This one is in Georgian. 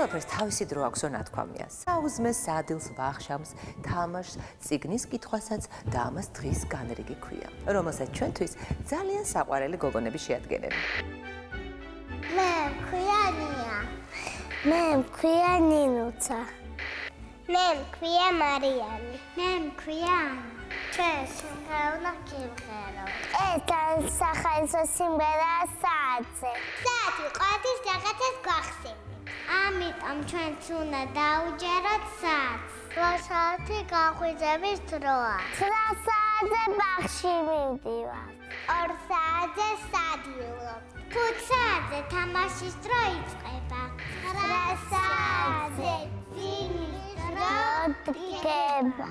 ყველაფერს თავისი დრო აქვს ნათქვამია. საუზმეს სადილს ვახშამს, თამაშს, ციგნის კითხვასაც და ამას დღის განრიგი ქვია, რომელსაც ჩვენთვის ძალიან საყვარელი გოგონები შეადგენენ. მე ქვია ნია. მე ქვია ნინუცა. მე ქვია მარიანი. მე ქვია ანა. ჩვენ სიმღერა გიმღერო. ეს სახალხო სიმღერა საათზე. ჩვენც უნდა დაუჯეროთ საათს. საათი გაღვიძების დროა. 9 საათზე ბაღში მივდივარ. 2 საათზე სადილობ. 5 საათზე თამაშის დრო იწყება. 9 საათზე ძინის დრო დგება.